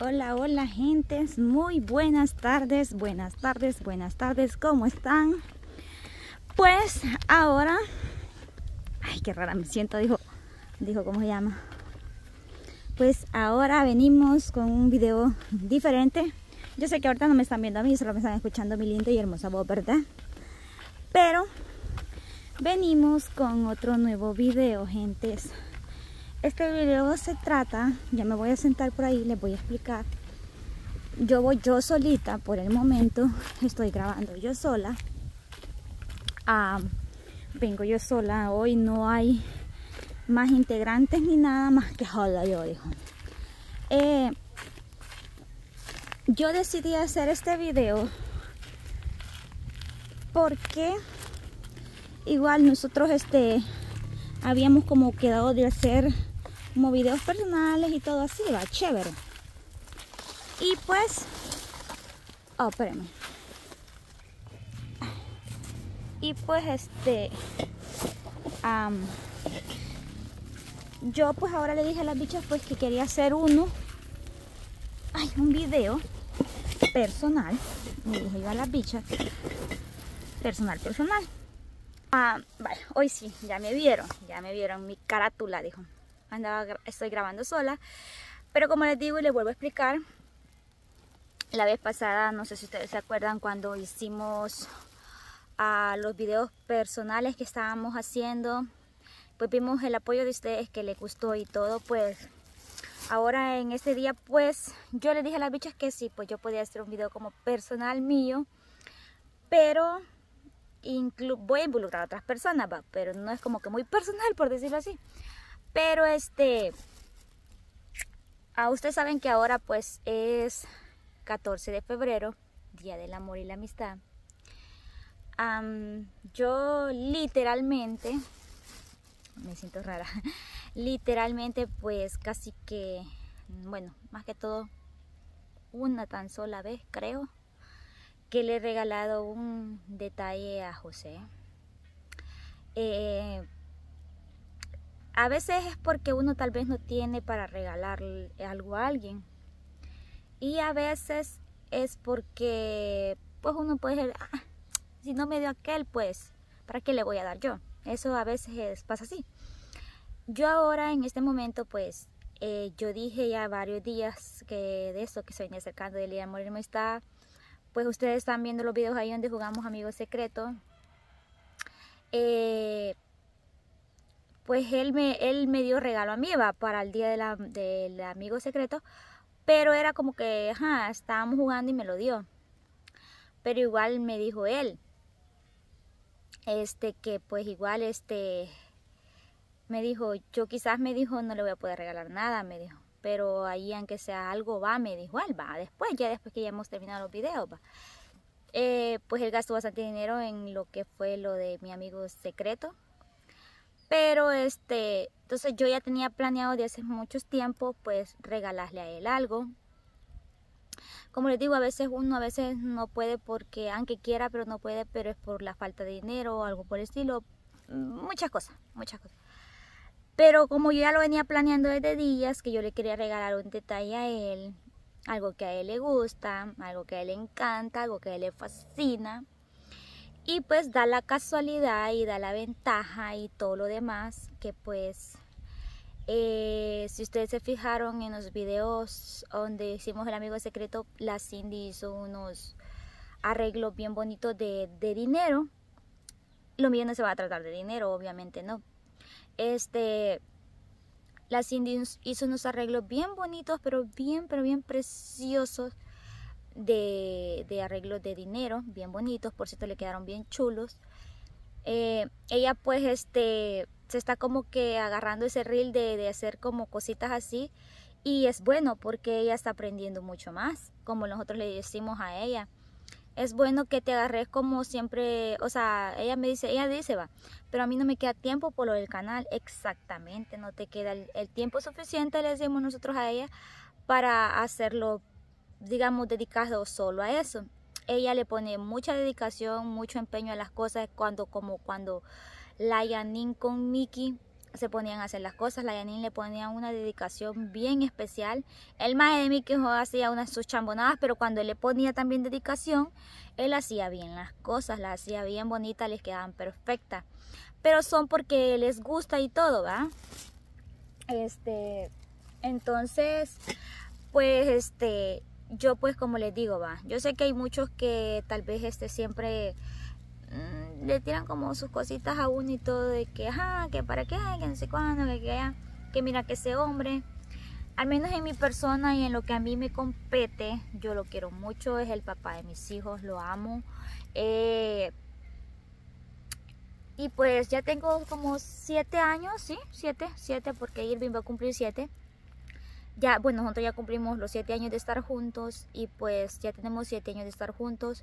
Hola, hola gentes, muy buenas tardes, buenas tardes, buenas tardes, ¿cómo están? Pues ahora, ay qué rara me siento, dijo, dijo cómo se llama. Pues ahora venimos con un video diferente. Yo sé que ahorita no me están viendo a mí, solo me están escuchando mi linda y hermosa voz, ¿verdad? Pero venimos con otro nuevo video, gentes. Este video se trata, ya me voy a sentar por ahí, les voy a explicar. Yo voy yo solita, por el momento estoy grabando yo sola. Ah, vengo yo sola, hoy no hay más integrantes ni nada más que hola yo, dijo. Eh, yo decidí hacer este video porque igual nosotros este habíamos como quedado de hacer como videos personales y todo así, va, chévere. Y pues, oh, espérame. Y pues este, yo pues ahora le dije a las bichas pues que quería hacer uno, ay, un video personal, me dije yo a las bichas, personal, personal. Ah, vale, hoy sí, ya me vieron, ya me vieron mi carátula, dijo andaba, estoy grabando sola. Pero como les digo y les vuelvo a explicar, la vez pasada, no sé si ustedes se acuerdan cuando hicimos a los videos personales que estábamos haciendo, pues vimos el apoyo de ustedes que les gustó y todo, pues ahora en este día pues yo les dije a las bichas que sí, pues yo podía hacer un video como personal mío, pero voy a involucrar a otras personas, pero no es como que muy personal por decirlo así. Pero este, a ah, ustedes saben que ahora pues es 14 de febrero, Día del Amor y la Amistad. yo literalmente, me siento rara, literalmente pues casi que, bueno, más que todo una tan sola vez creo que le he regalado un detalle a José. Eh, a veces es porque uno tal vez no tiene para regalar algo a alguien. Y a veces es porque pues uno puede decir, ah, si no me dio aquel, pues, ¿para qué le voy a dar yo? Eso a veces pasa así. Yo ahora en este momento, pues, eh, yo dije ya varios días que de eso que se venía acercando del Día de Amor y está pues ustedes están viendo los videos ahí donde jugamos Amigos Secretos. Eh, pues él me, él me dio regalo a mí, va, para el día del amigo secreto, pero era como que, ajá, estábamos jugando y me lo dio. Pero igual me dijo él, este, que pues igual, este, me dijo, yo quizás me dijo, no le voy a poder regalar nada, me dijo, pero ahí aunque sea algo va, me dijo, él va, después, ya después que ya hemos terminado los videos, va. Eh, pues él gastó bastante dinero en lo que fue lo de mi amigo secreto, pero este, entonces yo ya tenía planeado de hace mucho tiempo pues regalarle a él algo. Como les digo, a veces uno a veces no puede porque aunque quiera, pero no puede, pero es por la falta de dinero o algo por el estilo. Muchas cosas, muchas cosas. Pero como yo ya lo venía planeando desde días, que yo le quería regalar un detalle a él, algo que a él le gusta, algo que a él le encanta, algo que a él le fascina, y pues da la casualidad y da la ventaja y todo lo demás que pues eh, si ustedes se fijaron en los videos donde hicimos el amigo secreto, la Cindy hizo unos arreglos bien bonitos de, dinero. Lo mío no se va a tratar de dinero, obviamente no. Este, la Cindy hizo unos arreglos bien bonitos, pero bien, pero bien preciosos de, arreglos de dinero, bien bonitos, por cierto le quedaron bien chulos. Eh, ella pues este se está como que agarrando ese reel de, de, hacer como cositas así y es bueno porque ella está aprendiendo mucho más, como nosotros le decimos a ella. Es bueno que te agarres como siempre, o sea, ella me dice, ella dice, va, pero a mí no me queda tiempo por lo del canal, exactamente, no te queda el, el tiempo suficiente, le decimos nosotros a ella, para hacerlo digamos, dedicado solo a eso. Ella le pone mucha dedicación, mucho empeño a las cosas cuando, como cuando la Yanin con Mickey se ponían a hacer las cosas. La Yanin le ponía una dedicación bien especial. El más de que hacía unas sus chambonadas, pero cuando él le ponía también dedicación, él hacía bien las cosas, las hacía bien bonitas, les quedaban perfectas. Pero son porque les gusta y todo, ¿va? Este, entonces, pues, este, yo pues como les digo, va, yo sé que hay muchos que tal vez este siempre Mm, le tiran como sus cositas a uno y todo de que, ajá, que para qué, que no sé cuándo, que, que, que mira que ese hombre, al menos en mi persona y en lo que a mí me compete, yo lo quiero mucho, es el papá de mis hijos, lo amo. Eh, y pues ya tengo como siete años, sí, siete, siete, porque Irving va a cumplir siete. Ya, bueno, nosotros ya cumplimos los siete años de estar juntos y pues ya tenemos siete años de estar juntos.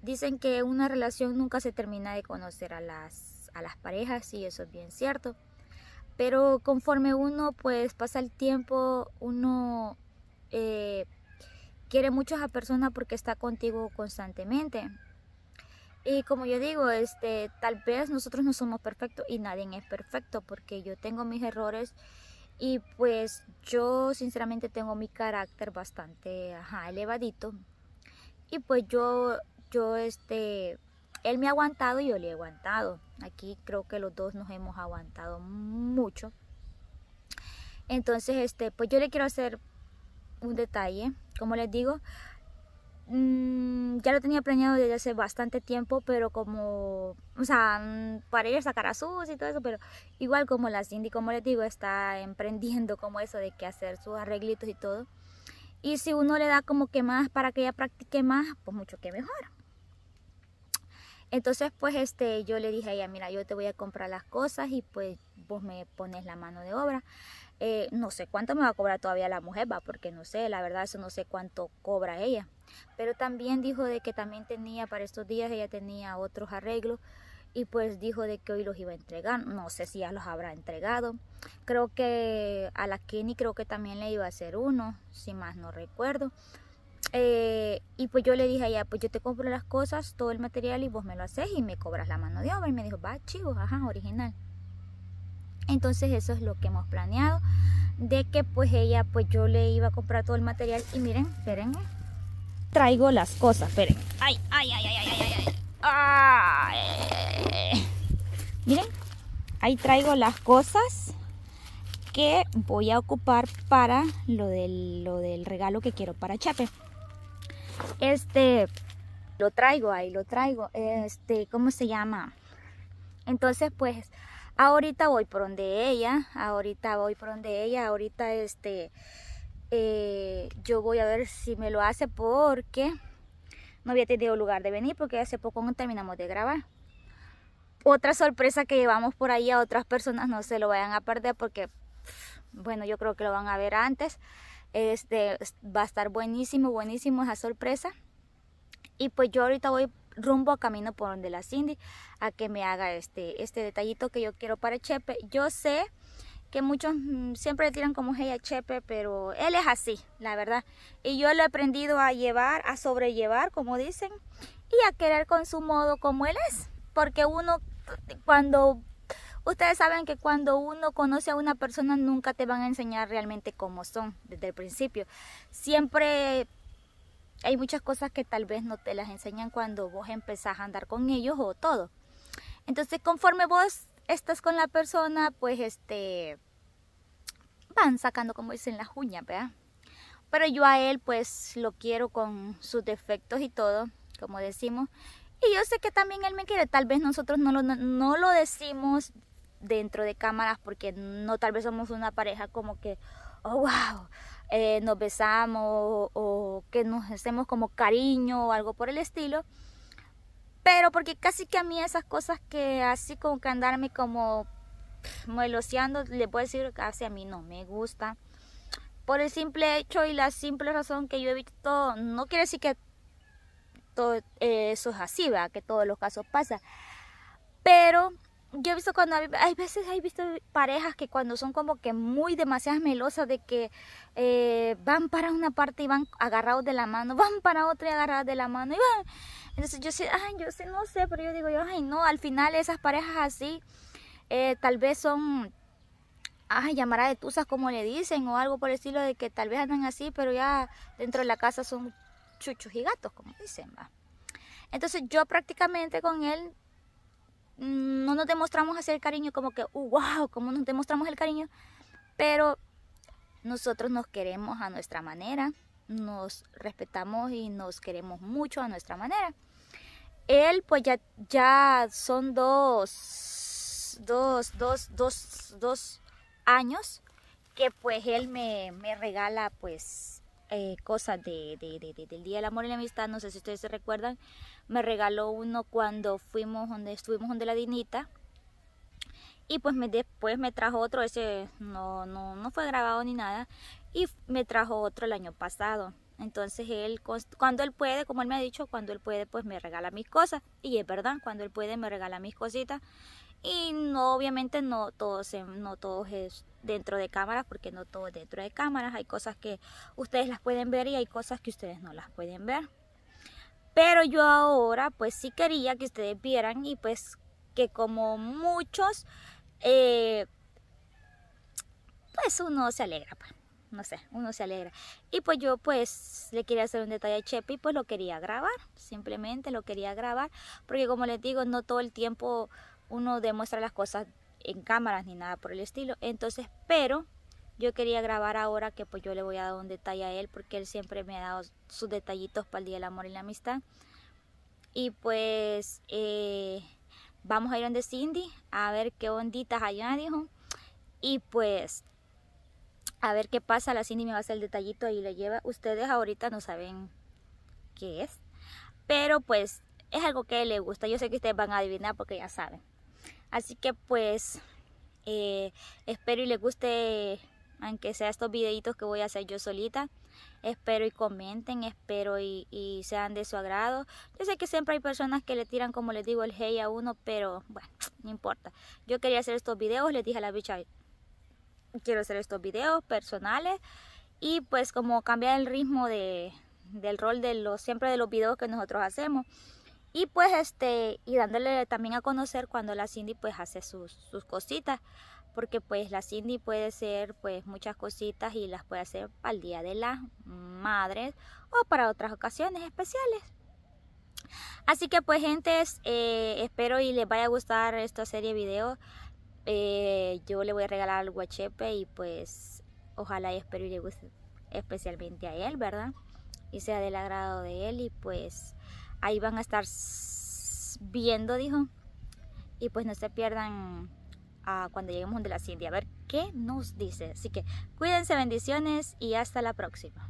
Dicen que una relación nunca se termina de conocer a las, a las parejas y eso es bien cierto. Pero conforme uno pues pasa el tiempo, uno eh, quiere mucho a esa persona porque está contigo constantemente. Y como yo digo, este, tal vez nosotros no somos perfectos y nadie es perfecto porque yo tengo mis errores y pues yo sinceramente tengo mi carácter bastante elevadito. Y pues yo yo este, él me ha aguantado y yo le he aguantado. Aquí creo que los dos nos hemos aguantado mucho. Entonces, este, pues yo le quiero hacer un detalle. Como les digo, mm, ya lo tenía planeado desde hace bastante tiempo, pero como, o sea, mm, para ir a sacar a sus y todo eso, pero igual como la Cindy, como les digo, está emprendiendo como eso de que hacer sus arreglitos y todo. Y si uno le da como que más para que ella practique más, pues mucho que mejor. Entonces, pues este, yo le dije a ella, mira, yo te voy a comprar las cosas y pues vos me pones la mano de obra. Eh, no sé cuánto me va a cobrar todavía la mujer, va, porque no sé, la verdad eso no sé cuánto cobra ella. Pero también dijo de que también tenía, para estos días ella tenía otros arreglos y pues dijo de que hoy los iba a entregar. No sé si ya los habrá entregado. Creo que a la Kenny creo que también le iba a hacer uno, si más no recuerdo. Eh, y pues yo le dije a ella, pues yo te compro las cosas, todo el material y vos me lo haces y me cobras la mano de obra. Y me dijo, va, chicos, ajá, original. Entonces eso es lo que hemos planeado. De que pues ella, pues yo le iba a comprar todo el material. Y miren, esperen. Traigo las cosas, esperen. Ay, ay, ay, ay, ay, ay, ay. Miren, ahí traigo las cosas que voy a ocupar para lo del, lo del regalo que quiero para Chape. Este, lo traigo ahí, lo traigo. Este, ¿cómo se llama? Entonces, pues, ahorita voy por donde ella, ahorita voy por donde ella, ahorita este, eh, yo voy a ver si me lo hace porque no había tenido lugar de venir porque hace poco no terminamos de grabar. Otra sorpresa que llevamos por ahí a otras personas no se lo vayan a perder porque, bueno, yo creo que lo van a ver antes. Este, va a estar buenísimo, buenísimo esa sorpresa. Y pues yo ahorita voy rumbo a camino por donde la Cindy a que me haga este, este detallito que yo quiero para Chepe. Yo sé que muchos mm, siempre tiran como hey a Chepe, pero él es así, la verdad. Y yo lo he aprendido a llevar, a sobrellevar, como dicen, y a querer con su modo como él es. Porque uno cuando Ustedes saben que cuando uno conoce a una persona nunca te van a enseñar realmente cómo son desde el principio. Siempre hay muchas cosas que tal vez no te las enseñan cuando vos empezás a andar con ellos o todo. Entonces, conforme vos estás con la persona, pues este van sacando como dicen las uñas, ¿verdad? Pero yo a él pues lo quiero con sus defectos y todo, como decimos. Y yo sé que también él me quiere. Tal vez nosotros no lo, no lo decimos dentro de cámaras porque no tal vez somos una pareja como que, oh wow, eh, nos besamos o, que nos hacemos como cariño o algo por el estilo. Pero porque casi que a mí esas cosas que así como que andarme como meloseando, le puedo decir casi a mí no me gusta. Por el simple hecho y la simple razón que yo he visto, no quiere decir que todo eso es así, ¿verdad? Que todos los casos pasa. Pero yo he visto cuando hay, veces he visto parejas que cuando son como que muy demasiadas melosas de que eh, van para una parte y van agarrados de la mano, van para otra y agarrados de la mano y van. Entonces yo sé, ay, yo sé, no sé, pero yo digo yo, ay, no, al final esas parejas así eh, tal vez son ah, llamará de tusas como le dicen o algo por el estilo de que tal vez andan así, pero ya dentro de la casa son chuchos y gatos, como dicen, va. Entonces yo prácticamente con él no nos demostramos hacer cariño como que, uh, wow, como nos demostramos el cariño, pero nosotros nos queremos a nuestra manera, nos respetamos y nos queremos mucho a nuestra manera. Él pues ya, ya son dos, dos, dos, dos, dos años que pues él me, me regala pues eh, cosas de, del Día del Amor y la Amistad, no sé si ustedes se recuerdan, me regaló uno cuando fuimos donde estuvimos donde la Dinita y pues me, después me trajo otro, ese no, no, no fue grabado ni nada y me trajo otro el año pasado. Entonces él, cuando él puede, como él me ha dicho, cuando él puede, pues me regala mis cosas. Y es verdad, cuando él puede, me regala mis cositas. Y no, obviamente no todo, no todo es dentro de cámaras, porque no todo es dentro de cámaras. Hay cosas que ustedes las pueden ver y hay cosas que ustedes no las pueden ver. Pero yo ahora, pues sí quería que ustedes vieran y pues que como muchos, eh, pues uno se alegra. Pues no sé, uno se alegra. Y pues yo pues le quería hacer un detalle a Chepe y pues lo quería grabar, simplemente lo quería grabar, porque como les digo, no todo el tiempo uno demuestra las cosas en cámaras ni nada por el estilo. Entonces, pero yo quería grabar ahora que pues yo le voy a dar un detalle a él, porque él siempre me ha dado sus detallitos para el Día del Amor y la Amistad. Y pues eh, vamos a ir donde Cindy a ver qué onditas allá, dijo. Y pues a ver qué pasa, la Cindy me va a hacer el detallito y le lleva. Ustedes ahorita no saben qué es, pero pues es algo que le gusta. Yo sé que ustedes van a adivinar porque ya saben. Así que pues eh, espero y les guste, aunque sea estos videitos que voy a hacer yo solita. Espero y comenten, espero y, y, sean de su agrado. Yo sé que siempre hay personas que le tiran, como les digo, el hey a uno, pero bueno, no importa. Yo quería hacer estos videos, les dije a la bicha, quiero hacer estos videos personales y pues como cambiar el ritmo de, del rol de los siempre de los videos que nosotros hacemos y pues este y dándole también a conocer cuando la Cindy pues hace sus, sus cositas porque pues la Cindy puede ser pues muchas cositas y las puede hacer para el día de las madres o para otras ocasiones especiales así que pues gentes eh, espero y les vaya a gustar esta serie de videos eh, yo le voy a regalar algo a Chepe y pues ojalá y espero y le guste especialmente a él, ¿verdad? Y sea del agrado de él y pues ahí van a estar viendo, dijo. Y pues no se pierdan a cuando lleguemos de la Cindy a ver qué nos dice. Así que cuídense, bendiciones y hasta la próxima.